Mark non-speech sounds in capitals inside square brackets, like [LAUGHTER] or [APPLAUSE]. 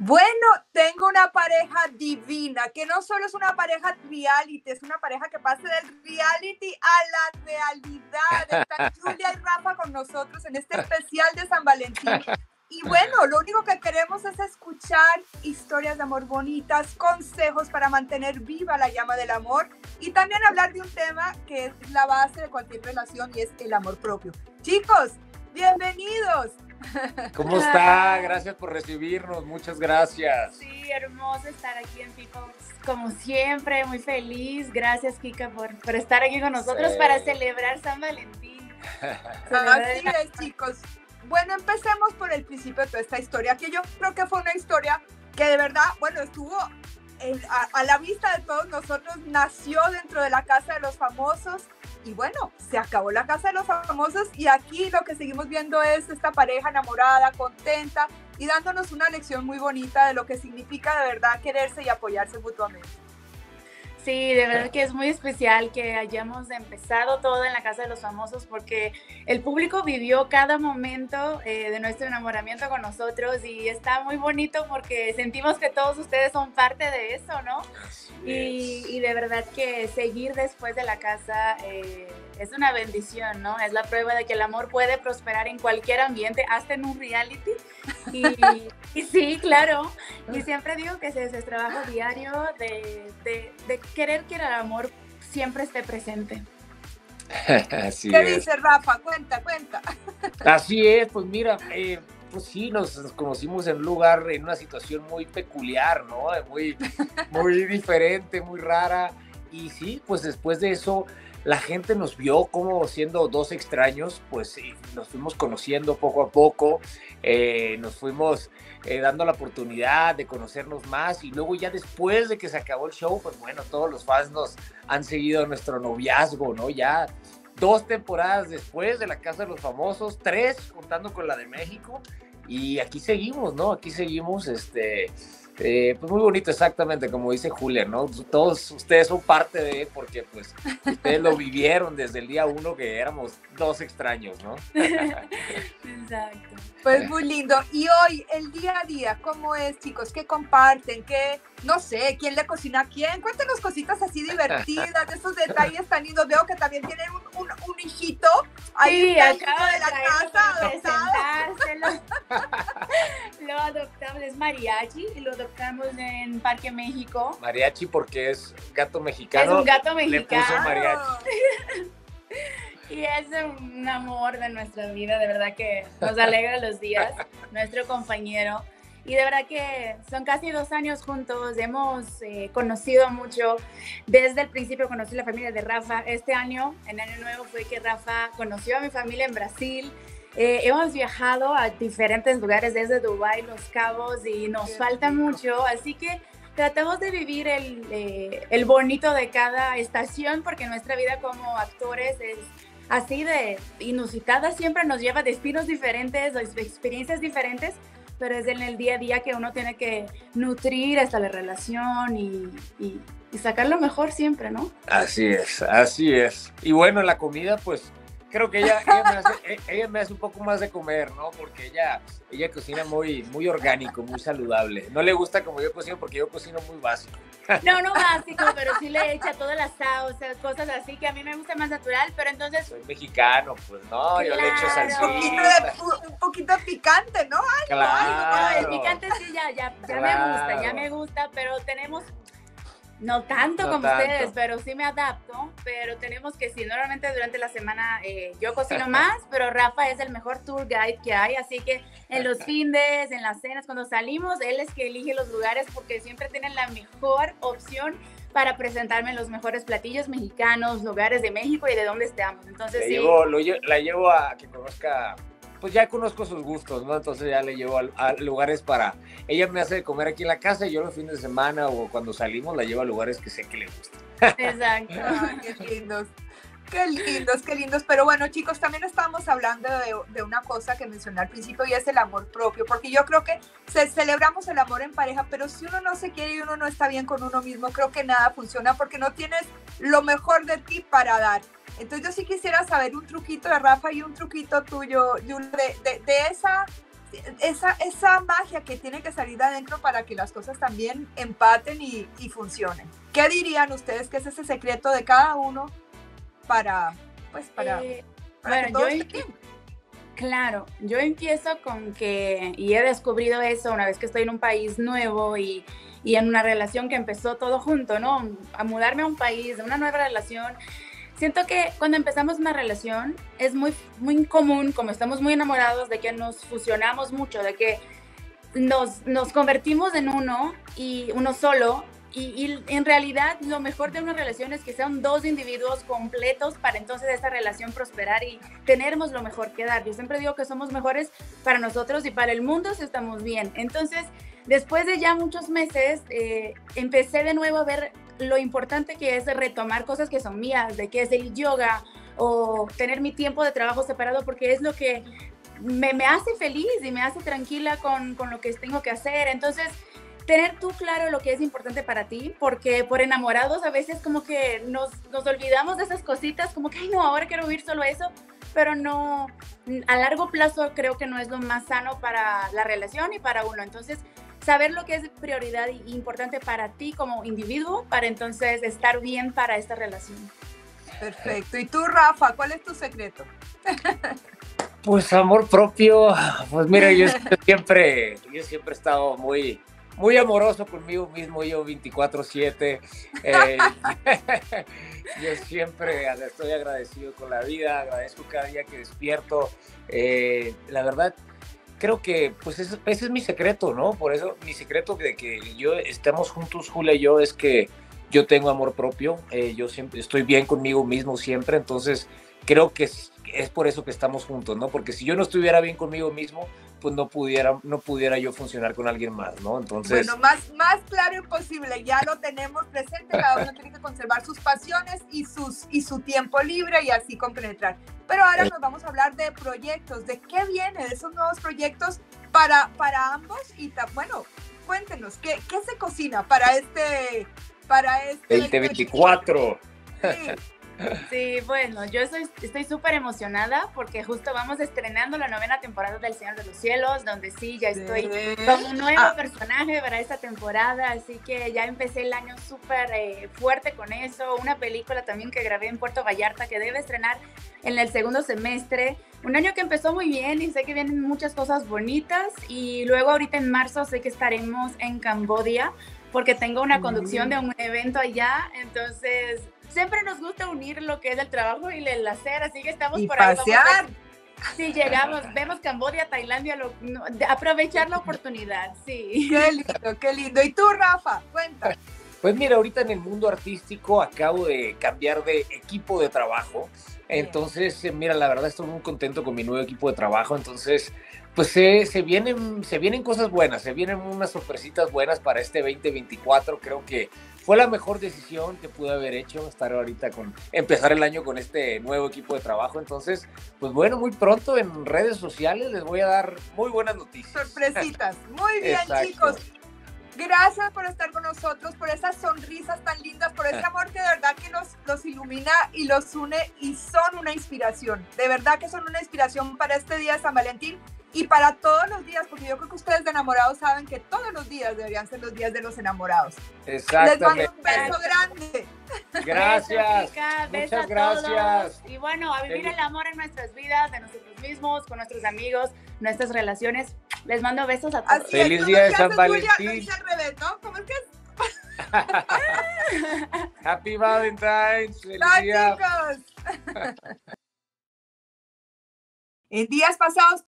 Bueno, tengo una pareja divina, que no solo es una pareja reality, es una pareja que pasa del reality a la realidad. Están [LAUGHS] Julia y Rafa con nosotros en este especial de San Valentín. Y bueno, lo único que queremos es escuchar historias de amor bonitas, consejos para mantener viva la llama del amor y también hablar de un tema que es la base de cualquier relación y es el amor propio. Chicos, bienvenidos. ¿Cómo está? Gracias por recibirnos, muchas gracias. Sí, hermoso estar aquí en People, como siempre, muy feliz. Gracias, Kika, por, por estar aquí con nosotros para celebrar San Valentín. [LAUGHS] Así es, chicos. Bueno, empecemos por el principio de toda esta historia, que yo creo que fue una historia que de verdad, bueno, estuvo a, la vista de todos nosotros, nació dentro de la Casa de los Famosos y bueno, se acabó la Casa de los Famosos y aquí lo que seguimos viendo es esta pareja enamorada, contenta y dándonos una lección muy bonita de lo que significa de verdad quererse y apoyarse mutuamente. Sí, de verdad que es muy especial que hayamos empezado todo en la Casa de los Famosos porque el público vivió cada momento eh, de nuestro enamoramiento con nosotros y está muy bonito porque sentimos que todos ustedes son parte de eso, ¿no? Y, de verdad que seguir después de la casa eh, es una bendición, ¿no? Es la prueba de que el amor puede prosperar en cualquier ambiente, hasta en un reality. Y, [LAUGHS] y sí, claro. Y siempre digo que ese es el trabajo diario de, de, de querer que el amor siempre esté presente. [LAUGHS] Así ¿Qué dice Rafa? Cuenta, cuenta. [LAUGHS] Así es, pues mira, eh, pues sí, nos, conocimos en un lugar, en una situación muy peculiar, ¿no? Muy, muy diferente, muy rara. Y sí, pues después de eso, la gente nos vio como siendo dos extraños, pues nos fuimos conociendo poco a poco, eh, nos fuimos eh, dando la oportunidad de conocernos más y luego ya después de que se acabó el show, pues bueno, todos los fans nos han seguido nuestro noviazgo, ¿no? Ya dos temporadas después de la Casa de los Famosos, tres contando con la de México y aquí seguimos, ¿no? Aquí seguimos, este eh, pues muy bonito, exactamente, como dice Julia, ¿no? Todos ustedes son parte de, porque pues ustedes lo vivieron desde el día uno que éramos dos extraños, ¿no? [LAUGHS] Exacto. Pues muy lindo. Y hoy, el día a día, ¿cómo es, chicos? ¿Qué comparten? ¿Qué, no sé, quién le cocina a quién? Cuéntenos cositas así divertidas, de esos detalles tan lindos. Veo que también tienen un, un, hijito ahí sí, acá de la casa adoptado. [LAUGHS] lo adoptamos, es mariachi y lo adoptamos en Parque México. Mariachi porque es gato mexicano. Es un gato mexicano. Le puso mariachi. [LAUGHS] Y es un amor de nuestra vida, de verdad que nos alegra los días, [LAUGHS] nuestro compañero. Y de verdad que son casi dos años juntos, hemos eh, conocido mucho. Desde el principio conocí la familia de Rafa. Este año, en Año Nuevo, fue que Rafa conoció a mi familia en Brasil. Eh, hemos viajado a diferentes lugares, desde Dubái, Los Cabos, y nos falta mucho. Así que tratamos de vivir el, eh, el bonito de cada estación, porque nuestra vida como actores es así de inusitada, siempre nos lleva a destinos diferentes, experiencias diferentes, pero es en el día a día que uno tiene que nutrir hasta la relación y, y, y sacar lo mejor siempre, ¿no? Así es, así es. Y bueno, la comida, pues creo que ella, e, ella, me hace, un poco más de comer, ¿no? Porque ella, ella cocina muy, muy orgánico, muy saludable. No le gusta como yo cocino porque yo cocino muy básico. No, no básico, pero sí le echa todas las salsas, cosas así que a mí me gusta más natural, pero entonces... Soy mexicano, pues no, yo le echo salsita. Un poquito, de, un poquito picante, ¿no? claro. el picante sí ya, ya, ya me gusta, ya me gusta, pero tenemos no tanto como ustedes, pero sí me adapto. Pero tenemos que sí, normalmente durante la semana eh, yo cocino [LAUGHS] más, pero Rafa es el mejor tour guide que hay. Así que en los [LAUGHS] fines, en las cenas, cuando salimos, él es que elige los lugares porque siempre tienen la mejor opción para presentarme los mejores platillos mexicanos, lugares de México y de dónde estamos. Entonces, sí. la llevo a que conozca pues ya conozco sus gustos, ¿no? Entonces ya le llevo a, lugares para... Ella me hace de comer aquí en la casa y yo los fines de semana o cuando salimos la llevo a lugares que sé que le gustan. Exacto. [LAUGHS] qué lindos. Qué lindos, qué lindos. Pero bueno, chicos, también estamos hablando de, de, una cosa que mencioné al principio y es el amor propio, porque yo creo que se, celebramos el amor en pareja, pero si uno no se quiere y uno no está bien con uno mismo, creo que nada funciona porque no tienes lo mejor de ti para dar. Entonces yo sí quisiera saber un truquito de Rafa y un truquito tuyo, de, de, esa esa, esa magia que tiene que salir de adentro para que las cosas también empaten y, y funcionen. ¿Qué dirían ustedes que es ese secreto de cada uno para, pues, para, Eh, para que bueno, todo yo? Claro, yo empiezo con que, y he descubrido eso una vez que estoy en un país nuevo y, y en una relación que empezó todo junto, ¿no? A mudarme a un país, a una nueva relación. Siento que cuando empezamos una relación es muy, muy común, como estamos muy enamorados, de que nos fusionamos mucho, de que nos, nos convertimos en uno y uno solo. Y, y en realidad lo mejor de una relación es que sean dos individuos completos para entonces esta relación prosperar y tenemos lo mejor que dar. Yo siempre digo que somos mejores para nosotros y para el mundo si estamos bien. Entonces, después de ya muchos meses, eh, empecé de nuevo a ver lo importante que es retomar cosas que son mías, de que es el yoga o tener mi tiempo de trabajo separado porque es lo que me, me hace feliz y me hace tranquila con, con lo que tengo que hacer. Entonces, tener tú claro lo que es importante para ti, porque por enamorados a veces como que nos, nos olvidamos de esas cositas, como que, ay, no, ahora quiero vivir solo eso, pero no, a largo plazo creo que no es lo más sano para la relación y para uno. Entonces, saber lo que es prioridad y importante para ti como individuo, para entonces estar bien para esta relación. Perfecto. ¿Y tú, Rafa, cuál es tu secreto? [LAUGHS] Pues amor propio, pues mira, yo, yo siempre, yo siempre he estado muy, muy amoroso conmigo mismo, yo 24/7. eh, [LAUGHS] yo siempre estoy agradecido con la vida, agradezco cada día que despierto. eh, la verdad, creo que pues ese, ese es mi secreto, ¿no? Por eso mi secreto de que yo estemos juntos, Julia y yo, es que yo tengo amor propio, eh, yo siempre estoy bien conmigo mismo siempre, entonces creo que es por eso que estamos juntos, ¿no? Porque si yo no estuviera bien conmigo mismo, pues no pudiera, no pudiera yo funcionar con alguien más, ¿no? Entonces, Bueno, más, más claro imposible, ya lo tenemos presente, cada uno tiene que conservar sus pasiones y, sus, y su tiempo libre y así compenetrar. Pero ahora nos vamos a hablar de proyectos, de qué viene de esos nuevos proyectos para, para ambos y bueno, cuéntenos, ¿qué, qué se cocina para este... Para este 2024. Sí, Sí, bueno, yo estoy estoy súper emocionada porque justo vamos estrenando la novena temporada del Señor de los Cielos, donde sí, ya estoy sí. como un nuevo Ah. personaje para esta temporada, así que ya empecé el año súper eh, fuerte con eso. Una película también que grabé en Puerto Vallarta que debe estrenar en el segundo semestre. Un año que empezó muy bien y sé que vienen muchas cosas bonitas. Y luego ahorita en marzo sé que estaremos en Cambodia porque tengo una conducción de un evento allá, entonces siempre nos gusta unir lo que es el trabajo y el hacer, así que estamos Y por ahí. pasear. Sí, llegamos, vemos Cambodia, Tailandia, lo- no, aprovechar la oportunidad, sí. Qué lindo, qué lindo. ¿Y tú, Rafa? Cuenta. Pues mira, ahorita en el mundo artístico acabo de cambiar de equipo de trabajo. Entonces, eh, mira, la verdad estoy muy contento con mi nuevo equipo de trabajo. Entonces, pues se, se vienen, se vienen cosas buenas, se vienen unas sorpresitas buenas para este 2024. Creo que fue la mejor decisión que pude haber hecho estar ahorita con empezar el año con este nuevo equipo de trabajo. Entonces, pues bueno, muy pronto en redes sociales les voy a dar muy buenas noticias. Sorpresitas. Muy [LAUGHS] bien, Exacto. chicos. Gracias por estar con nosotros, por esas sonrisas tan lindas, por ese [LAUGHS] amor que de verdad que nos, los ilumina y los une y son una inspiración. De verdad que son una inspiración para este día de San Valentín y para todos los días, porque yo creo que ustedes de enamorados saben que todos los días deberían ser los días de los enamorados. Les mando un beso grande. Gracias. Besos Muchas a todos. gracias. Y bueno, a vivir el amor en nuestras vidas, de nosotros mismos, con nuestros amigos, nuestras relaciones. Les mando besos a todos. Así Feliz es, día de ¿cómo San Valentín. hice al revés, ¿no? ¿Cómo es que es? [LAUGHS] Happy Valentine's. Feliz No, día. chicos. [LAUGHS] en días pasados